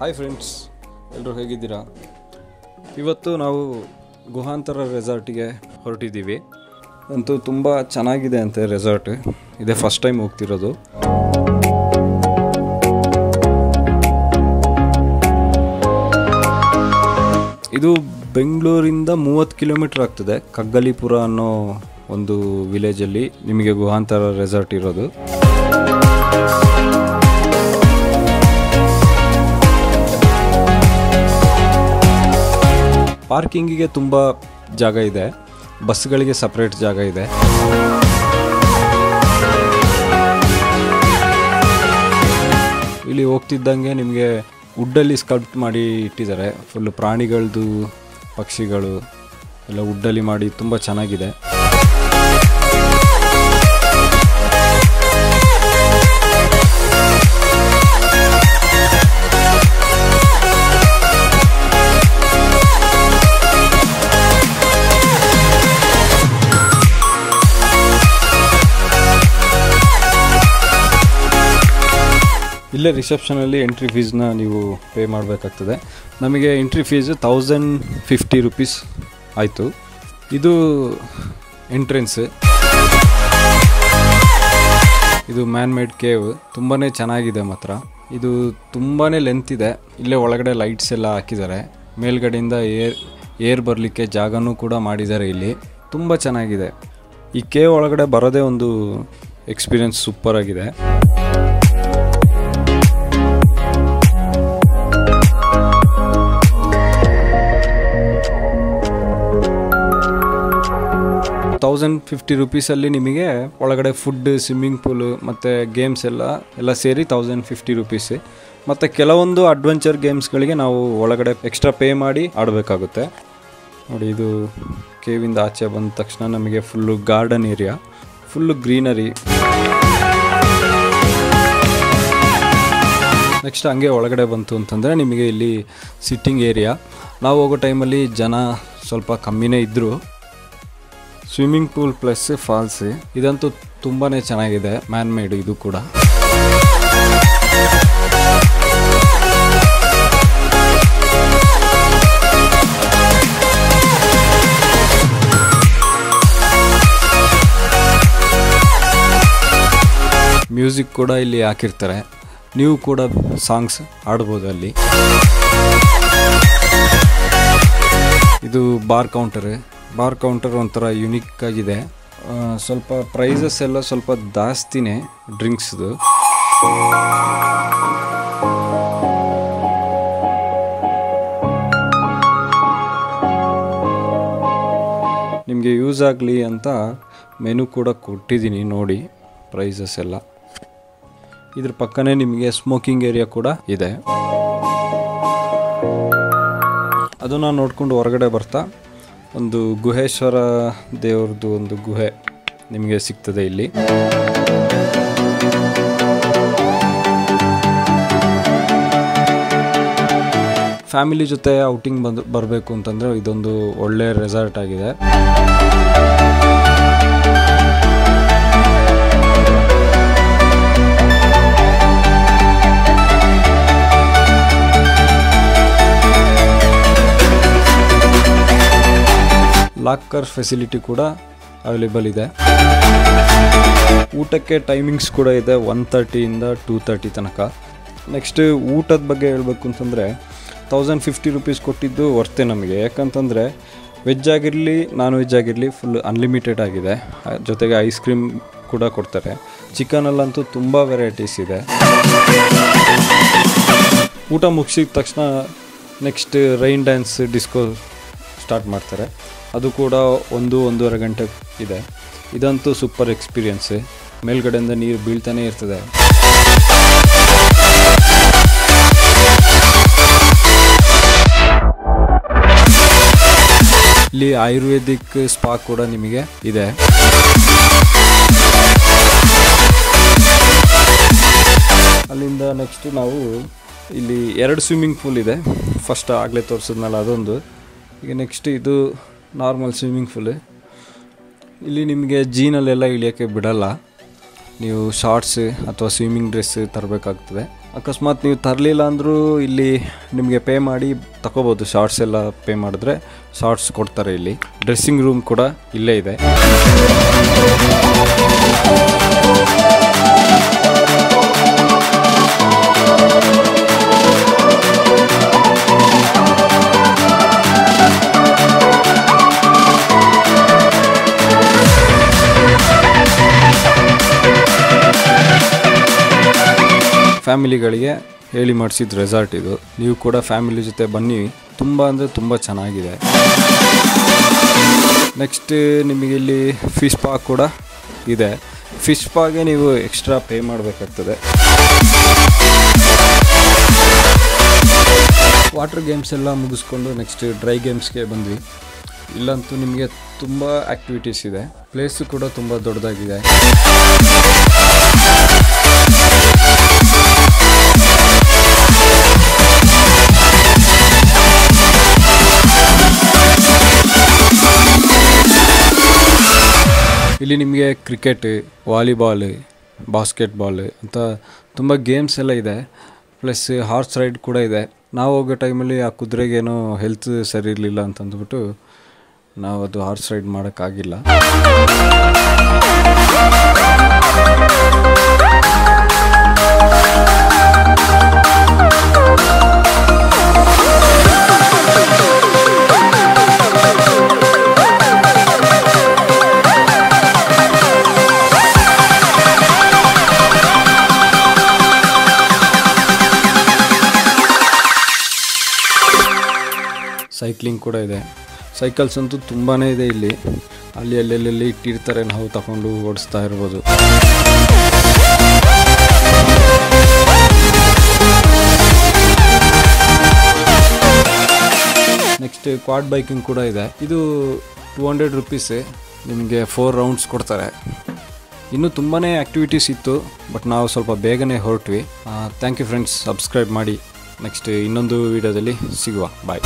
Hi friends ಎಲ್ಲರೂ ಹೇಗಿದ್ದೀರಾ? ಇವತ್ತು ನಾವು ಗುಹಾಂತರ ರೆಸಾರ್ಟಿಗೆ ಹೊರಟಿದ್ದೀವಿ. ಅಂತೂ ತುಂಬ ಚೆನ್ನಾಗಿದೆ ಅಂತೆ ರೆಸಾರ್ಟ್. ಇದೇ ಫಸ್ಟ್ ಟೈಮ್ ಹೋಗ್ತಿರೋದು. ಇದು ಬೆಂಗಳೂರಿಂದ ಮೂವತ್ತು ಕಿಲೋಮೀಟ್ರ್ ಆಗ್ತದೆ. ಕಗ್ಗಲಿಪುರ ಅನ್ನೋ ಒಂದು ವಿಲೇಜಲ್ಲಿ ನಿಮಗೆ ಗುಹಾಂತರ ರೆಸಾರ್ಟ್ ಇರೋದು. ಪಾರ್ಕಿಂಗಿಗೆ ತುಂಬ ಜಾಗ ಇದೆ. ಬಸ್ಗಳಿಗೆ ಸಪ್ರೇಟ್ ಜಾಗ ಇದೆ. ಇಲ್ಲಿ ಹೋಗ್ತಿದ್ದಂಗೆ ನಿಮಗೆ ವುಡ್ಡಲ್ಲಿ ಸ್ಕಲ್ಪ್ಟ್ ಮಾಡಿ ಇಟ್ಟಿದ್ದಾರೆ. ಫುಲ್ ಪ್ರಾಣಿಗಳದ್ದು ಪಕ್ಷಿಗಳು ಎಲ್ಲ ವುಡ್ಡಲ್ಲಿ ಮಾಡಿ ತುಂಬ ಚೆನ್ನಾಗಿದೆ. ಇಲ್ಲೇ ರಿಸೆಪ್ಷನಲ್ಲಿ ಎಂಟ್ರಿ ಫೀಸ್ನ ನೀವು ಪೇ ಮಾಡಬೇಕಾಗ್ತದೆ. ನಮಗೆ entry fees thousand fifty rupees ಆಯಿತು. ಇದು ಎಂಟ್ರೆನ್ಸ್ ಇದು ಮ್ಯಾನ್ ಮೇಡ್ ಕೇವ್ ತುಂಬಾ ಚೆನ್ನಾಗಿದೆ ಮಾತ್ರ. ಇದು ತುಂಬಾ ಲೆಂತ್ ಇದೆ. ಇಲ್ಲೇ ಒಳಗಡೆ ಲೈಟ್ಸ್ ಎಲ್ಲ ಹಾಕಿದ್ದಾರೆ. ಮೇಲ್ಗಡೆಯಿಂದ ಏರ್ ಏರ್ ಬರಲಿಕ್ಕೆ ಜಾಗನೂ ಕೂಡ ಮಾಡಿದ್ದಾರೆ ಇಲ್ಲಿ. ತುಂಬ ಚೆನ್ನಾಗಿದೆ. ಈ ಕೇವ್ ಒಳಗಡೆ ಬರೋದೇ ಒಂದು ಎಕ್ಸ್ಪೀರಿಯನ್ಸ್ ಸೂಪರ್ ಆಗಿದೆ. ತೌಸಂಡ್ ಫಿಫ್ಟಿ ರುಪೀಸಲ್ಲಿ ನಿಮಗೆ ಒಳಗಡೆ ಫುಡ್ ಸ್ವಿಮ್ಮಿಂಗ್ ಪೂಲು ಮತ್ತು ಗೇಮ್ಸ್ ಎಲ್ಲ ಎಲ್ಲ ಸೇರಿ ತೌಸಂಡ್ ಫಿಫ್ಟಿ ರುಪೀಸ್ ಮತ್ತು ಕೆಲವೊಂದು ಅಡ್ವೆಂಚರ್ ಗೇಮ್ಸ್ಗಳಿಗೆ ನಾವು ಒಳಗಡೆ ಎಕ್ಸ್ಟ್ರಾ ಪೇ ಮಾಡಿ ಆಡಬೇಕಾಗುತ್ತೆ. ನೋಡಿ, ಇದು ಕೇವಿಂದ ಆಚೆ ಬಂದ ತಕ್ಷಣ ನಮಗೆ full garden area full greenery next ಹಂಗೆ ಒಳಗಡೆ ಬಂತು ಅಂತಂದರೆ ನಿಮಗೆ ಇಲ್ಲಿ ಸಿಟ್ಟಿಂಗ್ ಏರಿಯಾ ನಾವು ಹೋಗೋ ಟೈಮಲ್ಲಿ ಜನ ಸ್ವಲ್ಪ ಕಮ್ಮಿನೇ ಇದ್ದರು ಸ್ವಿಮ್ಮಿಂಗ್ ಪೂಲ್ ಪ್ಲಸ್ ಫಾಲ್ಸ್ ಇದಂತೂ ತುಂಬಾನೇ ಚೆನ್ನಾಗಿದೆ ಮ್ಯಾನ್ ಮೇಡ್ ಇದು ಕೂಡ. ಮ್ಯೂಸಿಕ್ ಕೂಡ ಇಲ್ಲಿ ಹಾಕಿರ್ತಾರೆ. ನೀವು ಕೂಡ ಸಾಂಗ್ಸ್ ಆಡ್ಬೋದು ಅಲ್ಲಿ. ಬಾರ್ ಕೌಂಟರ್ ಬಾರ್ ಕೌಂಟರ್ ಒಂಥರ ಯುನಿಕ್ ಆಗಿದೆ. ಸ್ವಲ್ಪ ಪ್ರೈಸಸ್ ಎಲ್ಲ ಸ್ವಲ್ಪ ಜಾಸ್ತಿನೇ ಡ್ರಿಂಕ್ಸ್ದು ನಿಮಗೆ ಯೂಸ್ ಆಗಲಿ ಅಂತ ಮೆನು ಕೂಡ ಕೊಟ್ಟಿದ್ದೀನಿ ನೋಡಿ ಪ್ರೈಸಸ್ ಎಲ್ಲ. ಇದ್ರ ಪಕ್ಕನೇ ನಿಮಗೆ ಸ್ಮೋಕಿಂಗ್ ಏರಿಯಾ ಕೂಡ ಇದೆ. ಅದನ್ನು ನೋಡಿಕೊಂಡು ಹೊರಗಡೆ ಬರ್ತಾ ಒಂದು ಗುಹೇಶ್ವರ ದೇವರದು ಒಂದು ಗುಹೆ ನಿಮಗೆ ಸಿಗ್ತದೆ ಇಲ್ಲಿ. ಫ್ಯಾಮಿಲಿ ಜೊತೆ ಔಟಿಂಗ್ ಬಂದು, ಬರಬೇಕು ಅಂತಂದರೆ ಇದೊಂದು ಒಳ್ಳೆ ರೆಸಾರ್ಟ್ ಆಗಿದೆ. ಲಾಕರ್ ಫೆಸಿಲಿಟಿ ಕೂಡ ಅವೈಲೇಬಲ್ ಇದೆ. ಊಟಕ್ಕೆ ಟೈಮಿಂಗ್ಸ್ ಕೂಡ ಇದೆ ಒನ್ ತರ್ಟಿಯಿಂದ ಟೂ ತರ್ಟಿ ತನಕ. ನೆಕ್ಸ್ಟ್ ಊಟದ ಬಗ್ಗೆ ಹೇಳಬೇಕು ಅಂತಂದರೆ ತೌಸಂಡ್ ಫಿಫ್ಟಿ ರುಪೀಸ್ ಕೊಟ್ಟಿದ್ದು ವರ್ತೆ ನಮಗೆ. ಯಾಕಂತಂದರೆ ವೆಜ್ ಆಗಿರಲಿ ನಾನ್ ವೆಜ್ ಆಗಿರಲಿ ಫುಲ್ ಅನ್ಲಿಮಿಟೆಡ್ ಆಗಿದೆ. ಜೊತೆಗೆ ಐಸ್ ಕ್ರೀಮ್ ಕೂಡ ಕೊಡ್ತಾರೆ. ಚಿಕನಲ್ಲಂತೂ ತುಂಬ ವೆರೈಟೀಸ್ ಇದೆ. ಊಟ ಮುಗಿಸಿದ ತಕ್ಷಣ next rain dance disco start ಮಾಡ್ತಾರೆ. ಅದು ಕೂಡ ಒಂದು ಒಂದೂವರೆ ಗಂಟೆ ಇದೆ. ಇದಂತೂ ಸೂಪರ್ ಎಕ್ಸ್ಪೀರಿಯೆನ್ಸ್ ಮೇಲ್ಗಡೆಯಿಂದ ನೀರು ಬೀಳ್ತಾನೆ ಇರ್ತದೆ. ಇಲ್ಲಿ ಆಯುರ್ವೇದಿಕ್ ಸ್ಪಾ ಕೂಡ ನಿಮಗೆ ಇದೆ. ಅಲ್ಲಿಂದ ನೆಕ್ಸ್ಟ್ ನಾವು ಇಲ್ಲಿ ಎರಡು ಸ್ವಿಮ್ಮಿಂಗ್ ಪೂಲ್ ಇದೆ. ಫಸ್ಟ್ ಆಗಲೇ ತೋರಿಸಿದ್ನಲ್ಲ ಅದೊಂದು. ಈಗ ನೆಕ್ಸ್ಟ್ ಇದು ನಾರ್ಮಲ್ ಸ್ವಿಮ್ಮಿಂಗ್ ಫೂಲ್. ಇಲ್ಲಿ ನಿಮಗೆ ಜೀನಲ್ಲೆಲ್ಲ ಇಳಿಯೋಕ್ಕೆ ಬಿಡಲ್ಲ. ನೀವು ಶಾರ್ಟ್ಸ್ ಅಥವಾ ಸ್ವಿಮ್ಮಿಂಗ್ ಡ್ರೆಸ್ ತರಬೇಕಾಗ್ತದೆ. ಅಕಸ್ಮಾತ್ ನೀವು ತರಲಿಲ್ಲ ಅಂದರೂ ಇಲ್ಲಿ ನಿಮಗೆ ಪೇ ಮಾಡಿ ತಗೋಬೋದು ಶಾರ್ಟ್ಸ್ ಎಲ್ಲ ಪೇ ಮಾಡಿದ್ರೆ ಶಾರ್ಟ್ಸ್ ಕೊಡ್ತಾರೆ ಇಲ್ಲಿ. ಡ್ರೆಸ್ಸಿಂಗ್ ರೂಮ್ ಕೂಡ ಇಲ್ಲೇ ಇದೆ. ಫ್ಯಾಮಿಲಿಗಳಿಗೆ ಹೇಳಿ ಮಾಡಿಸಿದ ರೆಸಾರ್ಟ್ ಇದು. ನೀವು ಕೂಡ ಫ್ಯಾಮಿಲಿ ಜೊತೆ ಬನ್ನಿ. ತುಂಬ ಅಂದರೆ ತುಂಬ ಚೆನ್ನಾಗಿದೆ. ನೆಕ್ಸ್ಟ್ ನಿಮಗೆ ಇಲ್ಲಿ ಫಿಶ್ ಪಾ ಕೂಡ ಇದೆ. ಫಿಶ್ ಪಾಗೆ ನೀವು ಎಕ್ಸ್ಟ್ರಾ ಪೇ ಮಾಡಬೇಕಾಗ್ತದೆ. ವಾಟರ್ ಗೇಮ್ಸ್ ಎಲ್ಲ ಮುಗಿಸ್ಕೊಂಡು ನೆಕ್ಸ್ಟ್ ಡ್ರೈ ಗೇಮ್ಸ್ಗೆ ಬಂದ್ವಿ. ಇಲ್ಲಂತೂ ನಿಮಗೆ ತುಂಬ ಆ್ಯಕ್ಟಿವಿಟೀಸ್ ಇದೆ. ಪ್ಲೇಸು ಕೂಡ ತುಂಬ ದೊಡ್ಡದಾಗಿದೆ. ಇಲ್ಲಿ ನಿಮಗೆ ಕ್ರಿಕೆಟ್ ವಾಲಿಬಾಲ್ ಬಾಸ್ಕೆಟ್ಬಾಲ್ ಅಂತ ತುಂಬ ಗೇಮ್ಸ್ ಎಲ್ಲ ಇದೆ. ಪ್ಲಸ್ ಹಾರ್ಸ್ ರೈಡ್ ಕೂಡ ಇದೆ. ನಾವು ಹೋಗೋ ಟೈಮಲ್ಲಿ ಆ ಕುದುರೆಗೇನೋ ಹೆಲ್ತ್ ಸರಿ ಇರಲಿಲ್ಲ ಅಂತಂದ್ಬಿಟ್ಟು ನಾವು ಅದು ಹಾರ್ಸ್ ರೈಡ್ ಮಾಡೋಕ್ಕಾಗಿಲ್ಲ ಸೈಕ್ಲಿಂಗ್ ಕೂಡ ಇದೆ. ಸೈಕಲ್ಸ್ ಅಂತೂ ತುಂಬಾ ಇದೆ ಇಲ್ಲಿ. ಅಲ್ಲಿ ಅಲ್ಲೆಲ್ಲೆಲ್ಲಿ ಇಟ್ಟಿರ್ತಾರೆ, ನಾವು ತಗೊಂಡು ಓಡಿಸ್ತಾ ಇರ್ಬೋದು. ನೆಕ್ಸ್ಟ್ ಕ್ವಾಡ್ ಬೈಕಿಂಗ್ ಕೂಡ ಇದೆ. ಇದು ಟೂ ಹಂಡ್ರೆಡ್ ರುಪೀಸ್ ನಿಮಗೆ ಫೋರ್ ರೌಂಡ್ಸ್ ಕೊಡ್ತಾರೆ. ಇನ್ನೂ ತುಂಬಾ ಆ್ಯಕ್ಟಿವಿಟೀಸ್ ಇತ್ತು ಬಟ್ ನಾವು ಸ್ವಲ್ಪ ಬೇಗನೆ ಹೊರಟ್ವಿ. ಥ್ಯಾಂಕ್ ಯು ಫ್ರೆಂಡ್ಸ್ ಸಬ್ಸ್ಕ್ರೈಬ್ ಮಾಡಿ. ನೆಕ್ಸ್ಟ್ ಇನ್ನೊಂದು ವೀಡಿಯೋದಲ್ಲಿ ಸಿಗುವ. ಬಾಯ್